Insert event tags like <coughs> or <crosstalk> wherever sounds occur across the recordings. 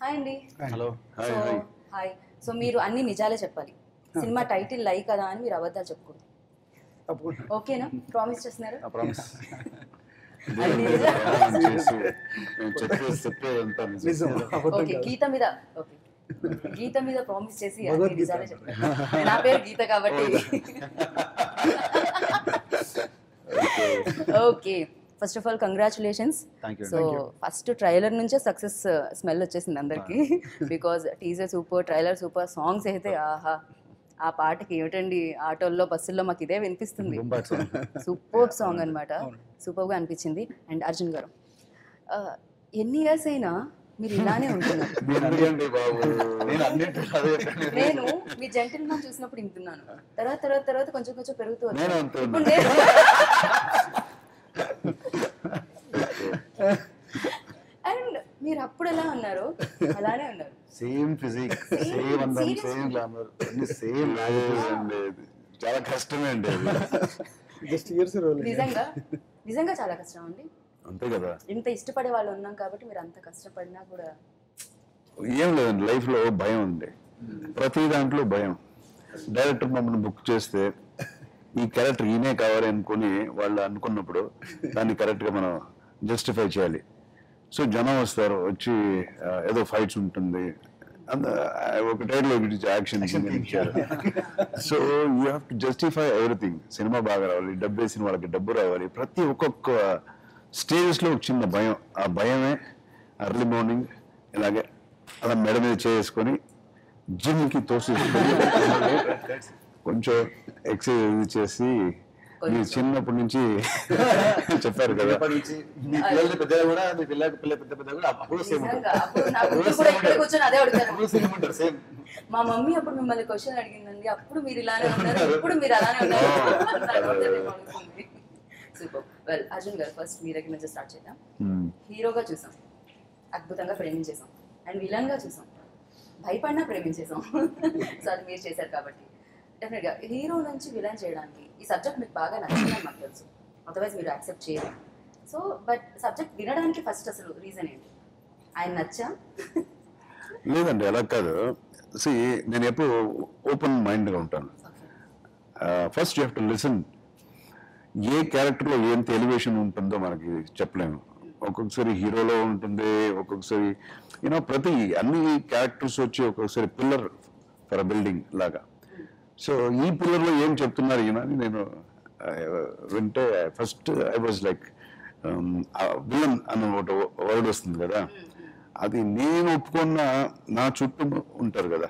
Hi అండి. Hello. So hi. So మీరు అన్ని నిజాలే చెప్పాలి. సినిమా టైటిల్ లై కదా అని మీరు అబద్ధాలు చెప్పకూడదు. తప్పకుండా. ఓకేనా? ప్రామిస్ చేస్తున్నారు? <laughs> ఓకే. గీత మీద ఓకే. గీత మీద ప్రామిస్ చేసి. నిజాలే చెప్పాలి. నా పేరు గీత కాబట్టి. Okay. First of all congratulations. So first trailer నుంచే సక్సెస్ స్మెల్ వచ్చేసింది అందరికి. Because teaser super trailer super songs అయితే ఆహా. ఆ పాటకి ఏమిటండి ఆటోల్లో బస్సుల్లో మాకు ఇదే వినిపిస్తుంది. సూపర్ సాంగ్ అనమాట సూపర్గా అనిపించింది. అండ్ అర్జున్ గారు ఎన్ని ఇయర్స్ అయినా మీరు ఇలానే ఉంటున్నారు. <laughs> నేను మీ జెంటిల్ మ్యాన్ చూసినప్పుడు ఇంటున్నాను తర్వాత తర్వాత తర్వాత కొంచెం కొంచెం పెరుగుతూ <laughs> వచ్చాను. నేను అంతే ఇప్పుడు ఉన్నా. నేను అండ్ మీరు అప్పుడు ఎలా ఉన్నారు? అలానే ఉన్నారు. సేమ్ ఫిజిక్ సేమ్ అందం? సేమ్ గ్లామర్ అన్ని సేమ్ <laughs> ఇది. చాలా కష్టమే అండి అది. జస్ట్ ఇయర్స్ రోల్ నిజంగా నిజంగా చాలా కష్టం అండి. అంతే కదా. ఇంత ఇష్టపడే వాళ్ళు ఉన్నాం కాబట్టి మీరు అంత కష్టపడినా కూడా ఏం లేదండి లైఫ్లో భయం ఉంది ప్రతి దాంట్లో భయం. డైరెక్టర్ మమ్మల్ని బుక్ చేస్తే ఈ క్యారెక్టర్ ఈయనే కావాలి అనుకుని వాళ్ళు అనుకున్నప్పుడు దాన్ని కరెక్ట్గా మనం జస్టిఫై చేయాలి. సో జనం వస్తారు వచ్చి ఏదో ఫైట్స్ ఉంటుంది. అంత ఒక టైంలో యాక్షన్ ఇచ్చారు so you have to justify everything cinema బాగా రావాలి డబ్బు వేసిన వాళ్ళకి డబ్బు రావాలి. ప్రతి ఒక్కొక్క స్టేజెస్లో ఒక చిన్న భయం. ఆ భయమే అర్లీ మార్నింగ్ ఇలాగే అలా మెడ మీద చేసుకొని జిమ్కి తోసేసుకొని <laughs> కొంచెం ఎక్సర్సైజ్ చేసి మీరు చిన్నప్పటి నుంచి <laughs> చెప్పారు కదా. మీ పిల్లలు కూడా మీ పిల్ల పిల్ల పెద్ద కూడా అప్పుడు సేమ్ ఉంటారు సేమ్ మా మమ్మీ అప్పుడు మిమ్మల్ని క్వశ్చన్ అడిగిందండి. అప్పుడు మీరు ఇలానే <laughs> ఉన్నారు ఇప్పుడు మీరు అలానే ఉన్నారు. సూపర్ వెల్ అర్జున్ గారు ఫస్ట్ మీ దగ్గర నుంచి స్టార్ట్ చేద్దాం. Hmm. హీరోగా చూసాం. అద్భుతంగా ప్రేమించేసాం. అండ్ విలన్గా చూసాం. భయపడినా ప్రేమించేసాం. <laughs> సో అది మీరు చేశారు కాబట్టి. డెఫినెట్గా హీరో నుంచి విలన్ చేయడానికి ఈ సబ్జెక్ట్ మీకు బాగా నచ్చిందని మాకు తెలుసు. అదర్వైజ్ మీరు యాక్సెప్ట్ చేయరు. సో బట్ సబ్జెక్ట్ వినడానికి ఫస్ట్ అసలు రీజన్ ఏంటి? ఆయన నచ్చా? లేదండి అలా కాదు. సి నేను ఎప్పుడు ఓపెన్ మైండ్గా ఉంటాను. First you have to listen ఏ క్యారెక్టర్లో ఎంత ఎలివేషన్ ఉంటుందో మనకి చెప్పలేము. ఒక్కొక్కసారి హీరోలో ఉంటుంది ఒక్కొక్కసారి యూనో ప్రతి అన్ని క్యారెక్టర్స్ వచ్చి ఒక్కొక్కసారి పిల్లర్ ఫర్ బిల్డింగ్ లాగా. సో ఈ పిల్లర్లో ఏం చెప్తున్నారు ఈయన? అని నేను వింటే first I was like villain అన్న ఒక వర్డ్ వస్తుంది కదా. అది నేను ఒప్పుకున్న నా చుట్టూ ఉంటారు కదా.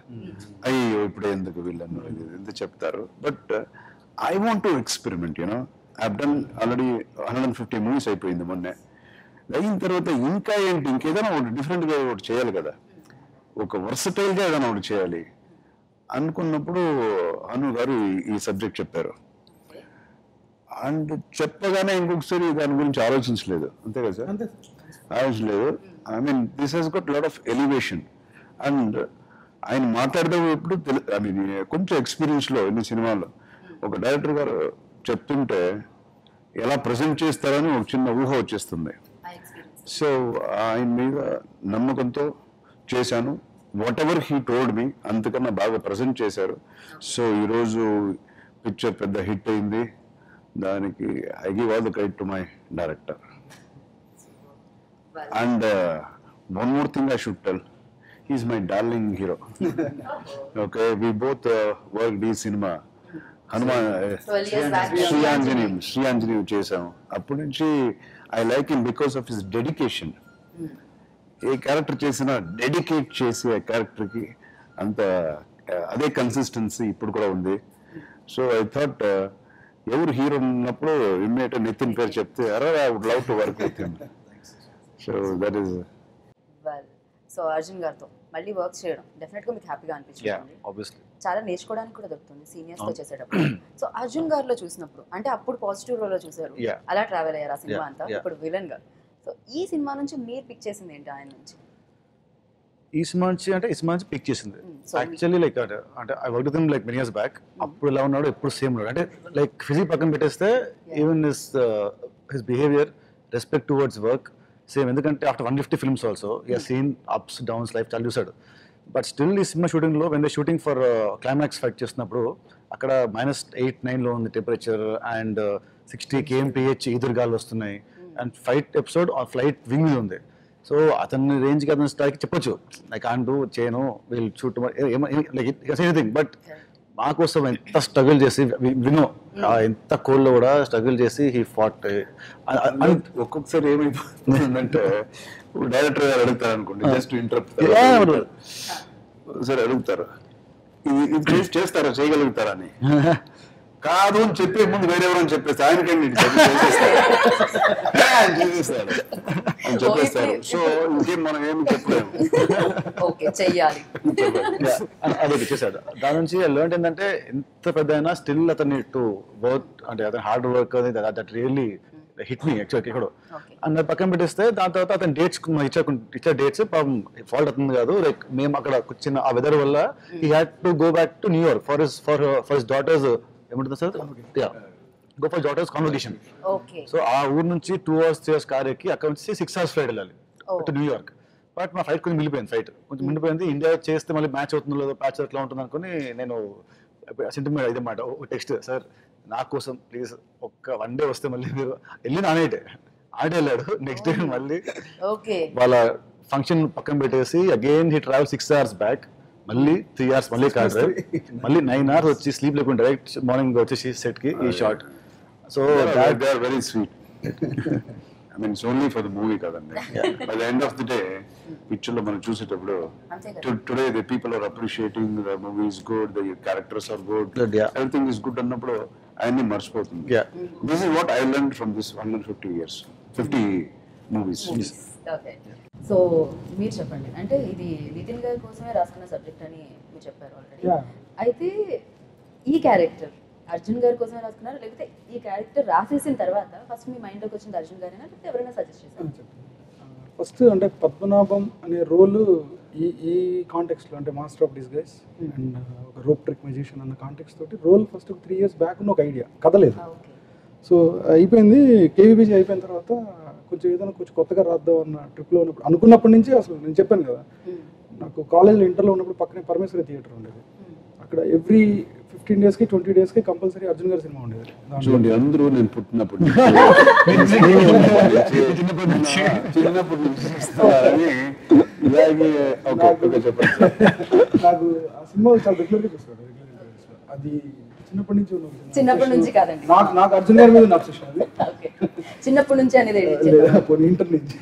అయ్యో ఇప్పుడు ఎందుకు విలన్ ఎంత చెప్తారు? But I want to experiment you know I done already hundred and fifty movies అయిపోయింది మొన్నే. అయిన తర్వాత ఇంకా ఏంటి? ఇంకేదైనా ఒకటి డిఫరెంట్గా ఒకటి చేయాలి కదా. ఒక వర్సటైల్గా ఏదైనా ఒకటి చేయాలి. అనుకున్నప్పుడు అను గారు ఈ- సబ్జెక్ట్ చెప్పారు. అండ్ చెప్పగానే ఇంకొకసారి దాని గురించి ఆలోచించలేదు. అంతే కదా సార్? ఆలోచించలేదు. I mean this he's got lot of elevation and ఆయన మాట్లాడేటప్పుడు తెలు ఐ మీన్ కొంచెం ఎక్స్పీరియన్స్లో ఎన్ని సినిమాల్లో ఒక డైరెక్టర్ గారు చెప్తుంటే ఎలా ప్రజెంట్ చేస్తారని ఒక చిన్న ఊహ వచ్చేస్తుంది. సో ఆయన మీద నమ్మకంతో చేశాను. Whatever he told me అంతకన్నా బాగా ప్రజెంట్ చేశారు. సో ఈరోజు పిక్చర్ పెద్ద హిట్ అయింది. దానికి I give all the credit to my director and one more thing I should tell is my darling hero okay we both work ఈ cinema Hanuman 12 years back. Sri Anjaneyam Sri Anjaneyam చేసాం అప్పటి నుంచి I like him because of his dedication A character చేసినా dedicate చేసే క్యారెక్టర్కి అంత ఆ, అదే కన్సిస్టెన్సీ ఇప్పుడు కూడా ఉంది. సో ఐ థాట్ ఎవరు హీరో ఉన్నప్పుడు ఇమ్మీడియట్ నితిన్ పేరు చెప్తే అరే I would love to work with him. So that is well so Arjun గారితో మళ్ళీ వర్క్ చేయడం డెఫినెట్గా మీకు హ్యాపీగా యా అనిపించింది. ఆబ్వియస్లీ చాలా నేర్చుకోవడానికి కూడా దొరుకుతుంది సీనియర్స్తో చేసేటప్పుడు. సో అర్జున్ గారిలో చూసినప్పుడు అంటే అప్పుడు పాజిటివ్ రోల్లో చూసారు. అలా ట్రావెల్ అయ్యారు ఆ సినిమా అంతా. ఇప్పుడు విలన్గా. సో ఈ సినిమా నుంచి మీరు పిక్ చేసింది ఏంటి ఆయన నుంచి? ఈ సినిమా నుంచి అంటే ఈ సినిమా నుంచి పిక్ చేసింది. యాక్చువల్లీ లైక్ అంటే I work them like many years back అప్పుడు ఎలా ఉన్నాడు ఎప్పుడు సేమ్ ఉన్నాడు. అంటే లైక్ ఫిజిక్ పక్కన పెట్టేస్తే even his his behaviour respect towards work same ఎందుకంటే after one fifty films also ఈ సీన్ అప్స్ డౌన్స్ లైఫ్ చాలా చూసాడు బట్ స్టిల్ ఈ సినిమా షూటింగ్లో when they shooting for climax fight చేస్తున్నప్పుడు అక్కడ మైనస్ ఎయిట్ నైన్లో ఉంది టెంపరేచర్ అండ్ సిక్స్టీ కేఎంపిహెచ్ ఎదురుగాలు వస్తున్నాయి. అండ్ ఫైట్ ఎపిసోడ్ ఆ ఫ్లైట్ వింగ్ మీద ఉంది. సో అతని రేంజ్కి అతని స్థాయికి చెప్పొచ్చు. లైక్ అంటూ చేయను వీళ్ళు షూట్ లైక్ ఎనీథింగ్ బట్ మా కోసం ఎంత స్ట్రగుల్ చేసి వినో. ఎంత కోల్లో కూడా స్ట్రగుల్ చేసి హీ ఫాట్ ఒక్కొక్కసారి ఏమైపోతుందంటే డైరెక్టర్ గారు అడుగుతారు అనుకోండి జస్ట్ ఇంటరప్ట్ సరే అడుగుతారు. ఇది ఇది చేసి <coughs> చేస్తారా చేయగలుగుతారా అని? <laughs> కాదు అని చెప్పే ముందు వేరే ఎవరు అని చెప్పేసి ఆయనకండి. <laughs> ఆయన చేసేస్తాడు అని చెప్పేస్తారు. సో ఇంకేం మనం ఏమి చెప్పలేము. ఓకే చెయ్యాలి. అదొకటి చేశాడు. దాని నుంచి లర్న్ ఏంటంటే ఎంత పెద్ద అయినా స్టిల్ అతన్ని టు వర్క్ అంటే అతని హార్డ్ వర్క్ అనేది that really hit me actual ఇక్కడ అన్న పక్కన పెట్టేస్తే దాని తర్వాత అతను డేట్స్ ఇచ్చా ఇచ్చే డేట్స్ పాపం ఫాల్ట్ అవుతుంది కాదు. లైక్ మేము అక్కడ కూర్చున్న ఆ వెదర్ వల్ల he had to go back to New York for his for for his daughters ఏమంటుంది sir? Go for daughters convocation okay so ఆ ఊరు నుంచి two hours three hours car ఎక్కి అక్కడ నుంచి సిక్స్ అవర్స్ ఫ్లైట్ వెళ్ళాలి. టు న్యూయార్క్ బట్ మా flight కొంచెం మిగిలిపోయింది ఫ్లైట్ కొంచెం మిగిలిపోయింది. ఇండియా చేస్తే మళ్ళీ మ్యాచ్ అవుతుందో లేదో మ్యాచ్ ఎట్లా ఉంటుంది అనుకుని నేను సెంటిమెంట్ ఇదే మాట టెక్స్ట్ సార్ నా కోసం ప్లీజ్ ఒక్క వన్ డే వస్తే మళ్ళీ మీరు వెళ్ళి నానేటే ఆడే వెళ్ళాడు. నెక్స్ట్ డే మళ్ళీ ఓకే వాళ్ళ ఫంక్షన్ పక్కన పెట్టేసి again he travel six hours back మళ్ళీ త్రీ అవర్స్ మళ్ళీ కార్ డ్రైవ్ మళ్ళీ నైన్ అవర్స్ వచ్చి స్లీప్ లేకుండా డైరెక్ట్ మార్నింగ్ వచ్చేసి సెట్కి ఈ short so they are very sweet I mean it's only for the movie కదండి. By the end of the day పిక్చర్లో మనం చూసేటప్పుడు today the people are appreciating the movie is good the characters are good. Everything is good అన్నప్పుడు ఆయన్ని మర్చిపోతుంది. Yeah. This is what I learn from this one and fifty years fifty movies okay so మీరు చెప్పండి. అంటే ఇది నితిన్ గారి కోసమే రాసుకున్న సబ్జెక్ట్ అని మీరు చెప్పారు ఆల్రెడీ. అయితే ఈ క్యారెక్టర్ అర్జున్ గారి కోసమే రాసుకున్నారా? లేకపోతే ఈ క్యారెక్టర్ రాసేసిన తర్వాత ఫస్ట్ మీ మైండ్లోకి వచ్చింది అర్జున్ గారేనా? లేకపోతే ఎవరైనా సజెస్ట్ చేశారు? ఫస్ట్ అంటే పద్మనాభం అనే రోల్ ఈ ఈ కాంటెక్స్ట్లో అంటే మాస్టర్ ఆఫ్ డిస్గైస్ అండ్ ఒక రోప్ ట్రిక్ మెజిషియన్ అన్న కాంటెక్స్ తోటి role first three years back ఉన్న ఒక ఐడియా కథలేదు ఓకే. సో అయిపోయింది. కేవీబీజీ అయిపోయిన తర్వాత కొంచెం ఏదైనా కొంచెం కొత్తగా రాద్దాం అన్న ట్రిప్లో ఉన్నప్పుడు అనుకున్నప్పటి నుంచి అసలు నేను చెప్పాను కదా నాకు కాలేజ్లో ఇంటర్లో ఉన్నప్పుడు పక్కనే పరమేశ్వరి థియేటర్ ఉండేది అక్కడ ఎవ్రీ ఫిఫ్టీన్ డేస్కి ట్వంటీ డేస్కి కంపల్సరీ అర్జున్ గారి సినిమా ఉండేది చూడండి అందరూ నేను పుట్టినప్పుడు <laughs> చిన్నప్పటి నుంచి. ఇలాగే. నాకు ఆ సినిమా చాలా రెగ్యులర్గా చూస్తాడు రెగ్యులర్ అది చిన్నప్పటి నుంచి. చిన్నప్పటి నుంచి కాదండి. నాకు నాకు అర్జున్ గారి మీద నాకు అబ్సెషన్ అది. ఓకే. చిన్నప్పటి నుంచి అనేది లేదా పోనీ ఇంటర్ నుంచి.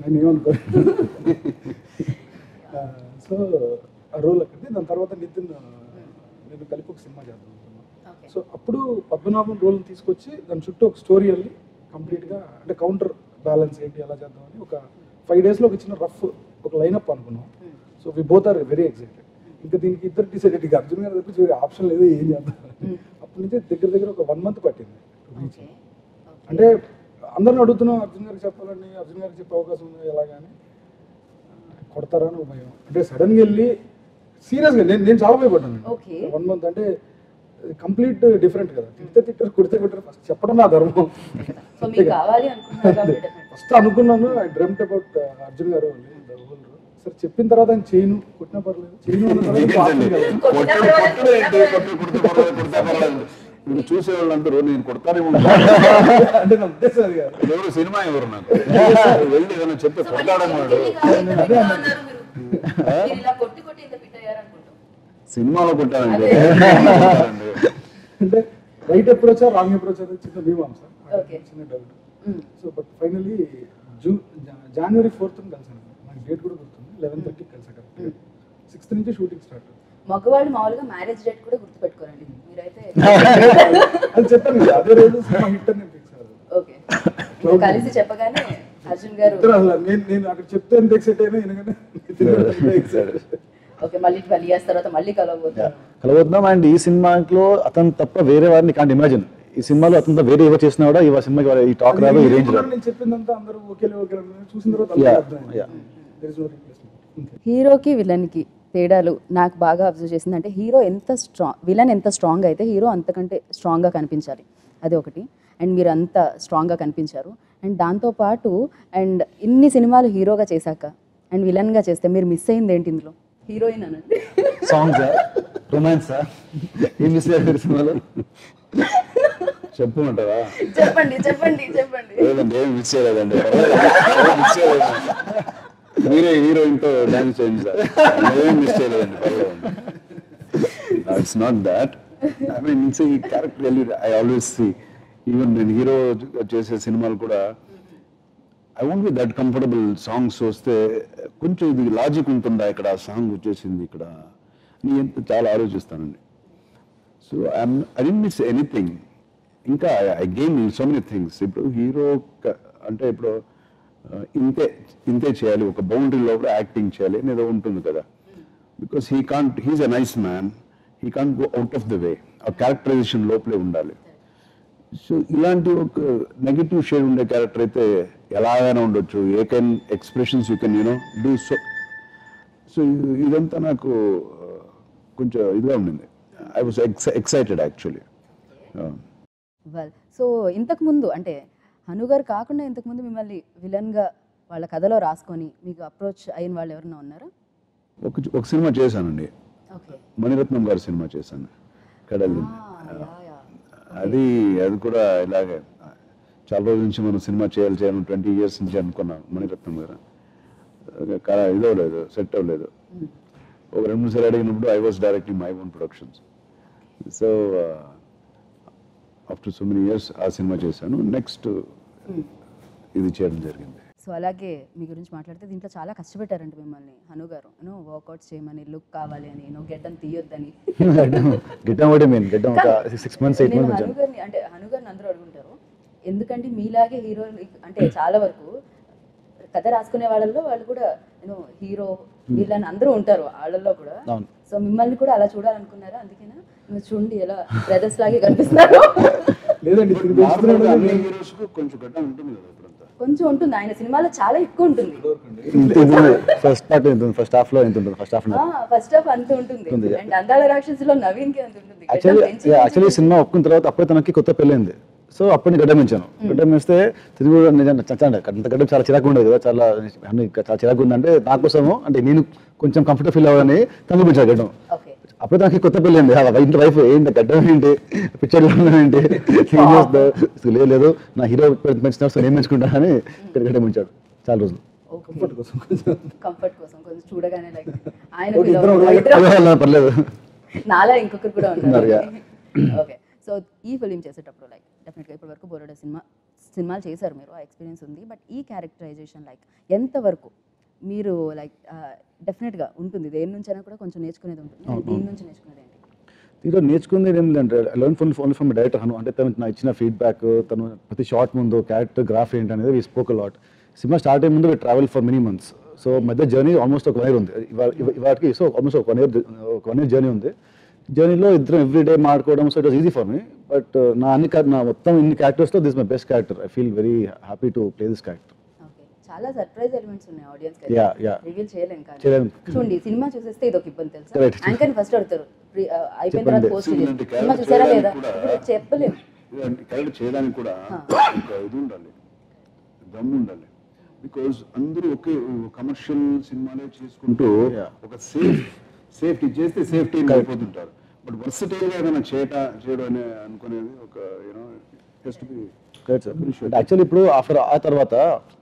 నేను ఏమనుకో సో ఆ రోల్ దాని తర్వాత నితిన్ ఆ, నేను కలిపి ఒక సినిమా చేద్దాం సో అప్పుడు పద్మనాభం రోల్ తీసుకొచ్చి దాని చుట్టూ ఒక స్టోరీ వెళ్ళి కంప్లీట్గా అంటే కౌంటర్ బ్యాలెన్స్ ఏంటి ఎలా చేద్దామని ఒక ఫైవ్ డేస్లో ఒక చిన్న రఫ్ ఒక లైనప్ అనుకున్నాం. So we both are very excited ఇంకా దీనికి ఇద్దరు డిసైడెడ్ ఇక అర్జున్ గారు తప్పించి వేరే ఆప్షన్ లేదు ఏం చేద్దాం? అప్పటి నుంచి దగ్గర దగ్గర ఒక వన్ మంత్ పట్టింది అంటే అందరిని అడుగుతున్నాం అర్జున్ గారికి చెప్పాలని అర్జున్ గారికి చెప్పే అవకాశం ఉంది ఎలాగని కొడతారా అని భయం. అంటే సడన్గా వెళ్ళి సీరియస్గా నేను నేను చాలా భయపడ్డాను. వన్ మంత్ అంటే కంప్లీట్ డిఫరెంట్ కదా. తిడితే తిట్టారు కొడితే కొట్టారు ఫస్ట్ చెప్పడం నా ధర్మం. ఫస్ట్ అనుకున్నాను ఐ డ్రెమ్ట్ అబౌట్ అర్జున్ గారు సరే చెప్పిన తర్వాత ఆయన చేయను? కొట్టినా పర్లేదు. చేయను అన్న తర్వాత ఇంకో option కదా. కొట్టడు కొట్టడు ఏంటి కొట్టు కొడితే పర్వాలేదు కొడితే పర్వాలేదు ఇప్పుడు చూసే వాళ్ళందరూ నేను కొడతానేమో అంటే నా ఉద్దేశం అది కాదు. ఎవరు? సినిమా ఎవరు నాకు? వెళ్ళి ఏదైనా చెప్తే మీరు. మీరు అనుకుంటాం సినిమాలో కొట్టానండి అంటే రైట్ అప్రోచ్ రాంగ్ అప్రోచ్ అనేది చిన్న మీమాంస. Okay. చిన్న డౌట్. సో బట్ ఫైనలీ జూ జనవరి ఫోర్త్ కలిసాను. నాకు డేట్ కూడా గుర్తుంది లెవెన్ థర్టీకి కలిసాను సిక్స్త్ నుంచి షూటింగ్ స్టార్ట్ మగవాళ్ళు మామూలుగా మ్యారేజ్ డేట్ కూడా గుర్తుపెట్టుకోరండి. మీరైతే <laughs> అది చెప్పాను కదా అదే రోజు సినిమా హిట్ అని ఫిక్స్ ఓకే. కలిసి చెప్పగానే అర్జున్ గారు నేను నేను అక్కడ చెప్తే ఎంత ఎక్సైట్ అయినా ఎందుకంటే <laughs> ఓకే మళ్ళీ ట్వెల్వ్ ఇయర్స్ తర్వాత మళ్ళీ కలవబోతారు. కలవద్దాం అండ్ ఈ సినిమాలో అతను తప్ప వేరే వారిని కాంట్ ఇమాజిన్ ఈ సినిమాలో అతను వేరే ఎవరు చేసినా కూడా ఈ సినిమాకి ఈ టాక్ రాదు ఈ రేంజ్ రాదు. నేను చెప్పిందంతా అందరూ ఓకేలే ఓకే చూసిన తర్వాత హీరోకి విలన్కి తేడాలు నాకు బాగా అబ్జర్వ్ చేసింది అంటే హీరో ఎంత స్ట్రాంగ్ విలన్ ఎంత స్ట్రాంగ్ అయితే హీరో అంతకంటే స్ట్రాంగ్గా కనిపించాలి. అది ఒకటి. అండ్ మీరు అంత స్ట్రాంగ్గా కనిపించారు. అండ్ దాంతోపాటు అండ్ ఇన్ని సినిమాలు హీరోగా చేశాక అండ్ విలన్గా చేస్తే మీరు మిస్ అయింది ఏంటి ఇందులో? హీరోయిన్ అనండి. సాంగ్స్ రొమాన్స్ ఏం మిస్ అయ్యారు సినిమాలో? చెప్పమంటారా చెప్పండి చెప్పండి చెప్పండి. లేదండి ఏం మిస్ చేయలేదండి. ఏం మిస్ చేయలేదండి మీరే హీరోయిన్తో డాన్స్ చేయండి సార్. ఏం మిస్ చేయలేదండి it's not that I mean it's ఈ character I always see even నేను హీరో చేసే సినిమాలు కూడా I want be that comfortable songs వస్తే కొంచెం ఇది లాజిక్ ఉంటుందా ఇక్కడ? సాంగ్ వచ్చేసింది ఇక్కడ. నేను ఎంత చాలా ఆలోచిస్తానండి. So I'm I didn't miss anything ఇంకా I gain so many things ఇప్పుడు హీరో అంటే ఇప్పుడు ఇంతే ఇంతే చేయాలి. ఒక బౌండరీ లోపల యాక్టింగ్ చేయాలి అనేది ఉంటుంది కదా. Because he can't he's a nice man he can't go out of the way ఆ క్యారెక్టరైజేషన్ లోపలే ఉండాలి. సో ఇలాంటి ఒక నెగిటివ్ షేడ్ ఉండే క్యారెక్టర్ అయితే ఎలాగైనా ఉండొచ్చు. A can expressions you can you know do so so ఇదంతా నాకు కొంచెం ఇదిగా ఉండింది. I was excited actually so ఇంతకు ముందు అంటే హనుగారు కాకుండా ఇంతకు ముందు మిమ్మల్ని విలన్గా వాళ్ళ కథలో రాసుకొని మీకు అప్రోచ్ అయిన వాళ్ళు ఎవరైనా ఉన్నారా? ఒక ఒక సినిమా చేశానండి. మణిరత్నం గారి సినిమా చేశాను. కడలి అది అది కూడా ఇలాగే. చాలా రోజుల నుంచి మనం సినిమా చేయాలి చేయాలని ట్వంటీ ఇయర్స్ నుంచి అనుకున్నాను మణిరత్నం గారు. ఇది అవ్వలేదు సెట్ అవ్వలేదు. ఒక రెండు మూడు సార్లు అడిగినప్పుడు I was directing my own productions so after so many years ఆ సినిమా చేశాను. నెక్స్ట్ ఇది చేయడం జరిగింది. సో అలాగే మీ గురించి మాట్లాడితే దీంట్లో చాలా కష్టపెట్టారంట మిమ్మల్ని హను గారు. యూనో వర్కౌట్స్ చేయమని లుక్ కావాలి అని నో గెడ్డం తీయొద్దని. గిట్టం ఒకటి మెయిన్ గిట్టం ఒక సిక్స్ మంత్స్ ఎయిట్ నేను మంత్స్ హను గారిని అంటే హను గారిని అందరూ అడుగుంటారు. ఎందుకంటే మీలాగే హీరో అంటే చాలా వరకు కథ రాసుకునే వాళ్ళల్లో వాళ్ళు కూడా యూనో హీరో వీళ్ళని అందరూ ఉంటారు వాళ్ళల్లో కూడా. సో మిమ్మల్ని కూడా అలా చూడాలనుకున్నారా? అందుకేనా? మీరు చూడండి ఎలా బ్రదర్స్ లాగే కనిపిస్తున్నారు. లేదండి ఇప్పుడు పెంచుతున్నాడు అన్ని హీరోస్ కొంచెం గడ్డ ఉంటుంది కదా ఇప్పుడంతా. కొంచెం ఉంటుంది. ఆయన సినిమాలో చాలా ఎక్కువ ఉంటుంది. ఫస్ట్ పార్ట్ ఎంత ఉంటుంది ఫస్ట్ హాఫ్లో ఎంత ఉంటుంది? ఫస్ట్ హాఫ్ ఫస్ట్ హాఫ్ అంత ఉంటుంది. అండ్ అందాల రాక్షసులో నవీన్కి అంత ఉంటుంది. గడ్డం యాక్చువల్లీ పెంచి పెంచి యాక్చువల్లీ సినిమా ఒప్పుకున్న తర్వాత అప్పుడే తనకి కొత్త పెళ్ళైంది. సో అప్పుడు నేను గడ్డం పెంచాను. గడ్డం తిరిగి కూడా నిజంగా గడ్డం చాలా చిరాకు ఉండదు కదా. చాలా అన్ని చాలా చిరాకు ఉందంటే నా కోసము అంటే నేను కొంచెం కంఫర్టబుల్ ఫీల్ అవ్వాలని తను గడ్డం. అప్పుడు నాకు కొత్త పెళ్ళైంది ఆ ఇంటి వైఫ్ ఏంటి గడ్డం ఏంటి పిక్చర్ ఏంటి అసలు లేదు లేదు. నా హీరో పెంచినారు సో నేను పెంచుకుంటాను అని గడ్డం పెంచాడు చాలా రోజులు. కంఫర్ట్ కోసం కొంచెం కంఫర్ట్ కోసం కొంచెం చూడగానే లైక్ ఆయన పర్లేదు. నాలా ఇంకొకరు కూడా ఉన్నారు, ఉన్నారు yeah. ఓకే. సో ఈ ఫిలిం చేసేటప్పుడు లైక్ డెఫినెట్గా ఇప్పటి వరకు బోరోడా సినిమా సినిమాలు చేశారు మీరు. ఆ ఎక్స్పీరియన్స్ ఉంది. బట్ ఈ క్యారెక్టరైజేషన్ లైక్ ఎంతవరకు మీరు లైక్ డెఫినెట్గా ఉంటుంది. దేని నుంచైనా కూడా కొంచెం నేర్చుకునేది ఉంటుంది. దీని నుంచి నేర్చుకునేది ఏంటి? దీంట్లో నేర్చుకుంది ఏంటంటే learn phone only from director Hanu అంటే తను నాకు ఇచ్చిన ఫీడ్బ్యాక్ తను ప్రతి షార్ట్ ముందు క్యారెక్టర్ గ్రాఫ్ ఏంటి అనేది we spoke lot cinema start అయ్యే ముందు travel for many months so మధ్య జర్నీ ఆల్మోస్ట్ ఒక వన్ ఇయర్ ఉంది. ఇవాటికి సో ఆల్మోస్ట్ ఒక వన్ ఇయర్ ఒక వన్ ఇయర్ జర్నీ ఉంది. జర్నీలో ఇద్దరం ఎవ్రీ డే మాట్లాడుకోవడం so it was easy for me but నా అన్ని నా మొత్తం ఇన్ని క్యారెక్టర్స్లో this my best character I feel very happy to play this character చాలా సర్ప్రైజ్ ఎలిమెంట్స్ ఉన్నాయి ఆడియన్స్. రివీల్ చేయలేం కానీ. చూడండి సినిమా చూసేస్తే ఇది ఒక ఇబ్బంది తెలుసా. యాంకర్ ఫస్ట్ అడుగుతారు. Uh, అయిపోయిన తర్వాత. పోస్ట్ సినిమా చూసారా లేదా? చేయడానికి కూడా- ఇప్పుడు చెప్పలేం. ఇలాంటి క్యారెక్టర్ చేయడానికి కూడా ఒక ఇది ఉండాలి. దమ్ము ఉండాలి. బికాజ్ అందరూ ఒకే కమర్షియల్ సినిమాలే చేసుకుంటూ ఒక సేఫ్ సేఫ్టీ చేస్తే సేఫ్టీ అయిపోతుంటారు. బట్ వర్సటైల్గా ఏదైనా చేయట చేయడం అనే అనుకునేది ఒక you know just be correct actually ఇప్పుడు ఆఫ్టర్ ఆ తర్వాత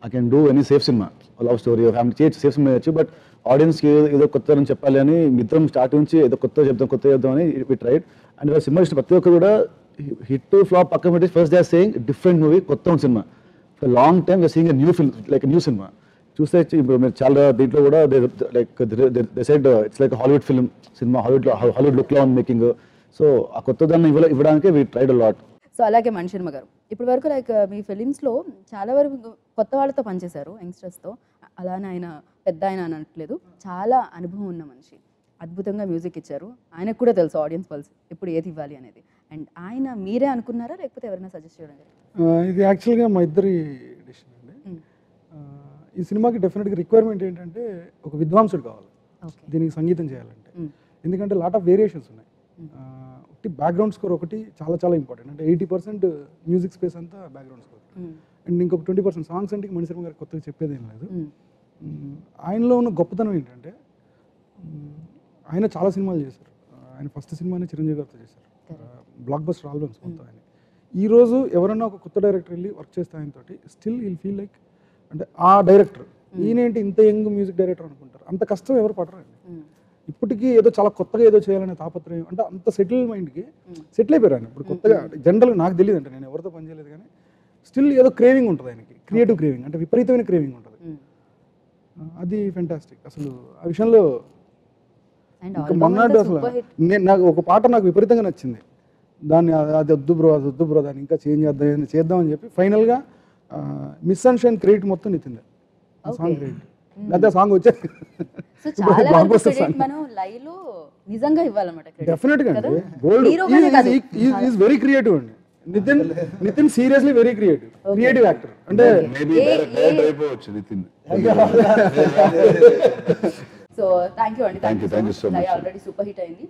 I can do any safe cinema love story family చేయొచ్చు సేఫ్ సినిమా చేయొచ్చు బట్ ఆడియన్స్కి ఏదో ఏదో కొత్త అని చెప్పాలి అని మిత్రం స్టార్ట్ నుంచి ఏదో కొత్త చెప్దాం కొత్త చెప్దాం అని వి ట్రైడ్ అండ్ సినిమా ఇష్టం ప్రతి ఒక్కరు కూడా హిట్ ఫ్లాప్ పక్కన పెట్టి first they saying different movie కొత్త cinema for long time seeing new film like new cinema చూస్తే ఇప్పుడు మీరు చాలా దీంట్లో కూడా like side it's like Hollywood film cinema Hollywood Hollywood లుక్లో ఉంది మేకింగ్ సో ఆ కొత్త దాన్ని ఇవ్వ ఇవ్వడానికి వీ ట్రైడ్ లాట్ సో అలాగే మణిశర్మ గారు. ఇప్పటి వరకు లైక్ మీ ఫిలిమ్స్లో చాలా వరకు కొత్త వాళ్ళతో పనిచేశారు యంగ్స్టర్స్తో. అలానే ఆయన పెద్ద ఆయన అని అనట్లేదు. చాలా అనుభవం ఉన్న మనిషి. అద్భుతంగా మ్యూజిక్ ఇచ్చారు. ఆయనకు కూడా తెలుసు ఆడియన్స్ పల్స్ ఎప్పుడు ఏది ఇవ్వాలి అనేది. అండ్ ఆయన మీరే అనుకున్నారా? లేకపోతే ఎవరైనా సజెస్ట్ చేయడం ఇది యాక్చువల్గా మా ఇద్దరి డిసిషన్ అండి. ఈ సినిమాకి డెఫినెట్గా రిక్వైర్మెంట్ ఏంటంటే ఒక విద్వాంసుడు కావాలి. దీనికి సంగీతం చేయాలంటే. ఎందుకంటే లాట్ ఆఫ్ వేరియేషన్స్ ఉన్నాయి. ఒకటి బ్యాక్గ్రౌండ్ స్కోర్ ఒకటి చాలా చాలా ఇంపార్టెంట్ అంటే ఎయిటీ పర్సెంట్ మ్యూజిక్ స్పేస్ అంతా బ్యాక్గ్రౌండ్ స్కోర్. అండ్ ఇంకొక ట్వంటీ పర్సెంట్ సాంగ్స్ అంటే మణిశర్మ గారికి కొత్తగా చెప్పేది ఏం లేదు. ఆయనలో ఉన్న గొప్పతనం ఏంటంటే ఆయన చాలా సినిమాలు చేశారు. ఆయన ఫస్ట్ సినిమానే చిరంజీవి గారితో చేశారు. బ్లాక్ బస్టర్ ఆల్బమ్స్ మొత్తం ఆయన ఈ రోజు ఎవరన్నా ఒక కొత్త డైరెక్టర్ వెళ్ళి వర్క్ చేస్తే ఆయనతోటి స్టిల్ విల్ ఫీల్ లైక్ అంటే ఆ డైరెక్టర్ ఈయనేంటి ఇంత యంగ్ మ్యూజిక్ డైరెక్టర్ అనుకుంటారు? అంత కష్టం ఎవరు పడరండి. ఇప్పటికీ ఏదో చాలా కొత్తగా ఏదో చేయాలనే తాపత్రయం అంటే అంత సెటిల్ మైండ్కి సెటిల్ అయిపోయారు ఆయన. ఇప్పుడు కొత్తగా జనరల్గా నాకు తెలియదు అంటే నేను ఎవరితో పనిచేయలేదు కానీ స్టిల్ ఏదో క్రేవింగ్ ఉంటుంది ఆయనకి. క్రియేటివ్ క్రేవింగ్ అంటే విపరీతమైన క్రేవింగ్ ఉంటుంది. అది ఫెంటాస్టిక్ అసలు ఆ విషయంలో మొన్నటి అసలు. నేను నాకు ఒక పాట నాకు విపరీతంగా నచ్చింది. దాన్ని అది- వద్దు బ్రో అది వద్దు బ్రో దాన్ని ఇంకా చేంజ్ చేద్దాం చేద్దాం అని చెప్పి ఫైనల్గా మిస్ అండ్ షైన్ క్రెడిట్ మొత్తం నిచ్చింది ఆ సాంగ్ క్రెడిట్ అదే సాంగ్ సో చాలా వరకు. మనం లైవ్లో నిజంగా ఇవ్వాలన్నమాట. డెఫినెట్గా? అండి. ఈజ్ వెరీ క్రియేటివ్ అండి. Nithin <laughs> Nithin seriously very creative creative actor అంటే మేబీ అయిపోవచ్చు నితిన్. సో థ్యాంక్ యూ అండి. Thank you, thank you so much. Already super hit అయింది.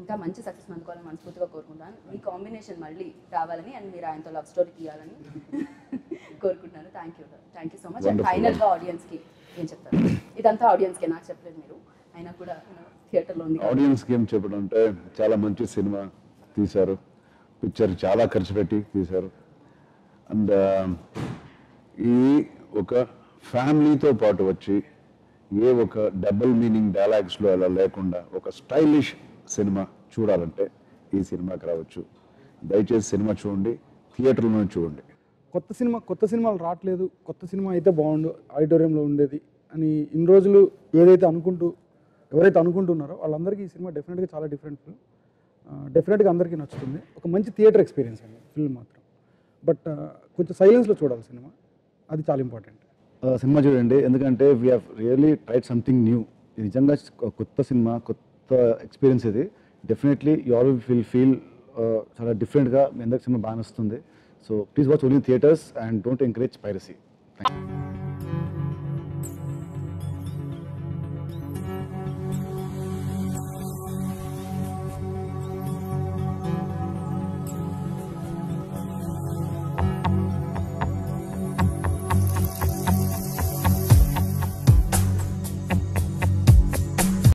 ఇంకా మంచి సక్సెస్ అందుకోవాలని మనస్ఫూర్తిగా కోరుకుంటాను మీ కాంబినేషన్ మళ్ళీ రావాలని అండ్ మీరు ఆయనతో లవ్ స్టోరీ తీయాలని <laughs> కోరుకుంటున్నాను. Thank you thank you so much and. ఫైనల్గా ఆడియన్స్కి ఏం చెప్తారు? ఇదంతా ఆడియన్స్కి నాకు చెప్పలేదు మీరు. అయినా కూడా థియేటర్లో ఉంది. ఆడియన్స్కి ఏం చెప్పడం అంటే చాలా మంచి సినిమా తీశారు. పిక్చర్ చాలా ఖర్చు పెట్టి తీశారు. అండ్ ఈ ఒక ఫ్యామిలీతో పాటు వచ్చి ఏ ఒక డబుల్ మీనింగ్ డైలాగ్స్లో అలా లేకుండా ఒక స్టైలిష్ సినిమా చూడాలంటే ఈ సినిమాకి రావచ్చు. దయచేసి సినిమా చూడండి థియేటర్లో చూడండి. కొత్త సినిమా కొత్త సినిమాలు రావట్లేదు. కొత్త సినిమా అయితే బాగుండు. ఆడిటోరియంలో ఉండేది. అని ఇన్ని రోజులు ఏదైతే అనుకుంటూ ఎవరైతే అనుకుంటున్నారో వాళ్ళందరికీ ఈ సినిమా డెఫినెట్గా చాలా డిఫరెంట్ ఫిల్మ్ డెఫినెట్గా అందరికీ నచ్చుతుంది. ఒక మంచి థియేటర్ ఎక్స్పీరియన్స్ అండి ఫిల్మ్ మాత్రం. బట్ కొంచెం సైలెన్స్లో చూడాలి సినిమా. అది చాలా ఇంపార్టెంట్ సినిమా చూడండి. ఎందుకంటే we have really tried something new ఇది నిజంగా కొత్త సినిమా కొత్త ఎక్స్పీరియన్స్ ఇది. Definitely you all feel feel చాలా డిఫరెంట్గా మీ అందరికి సినిమా బాగా నచ్చుతుంది. So please watch only theatres and don't encourage piracy thank you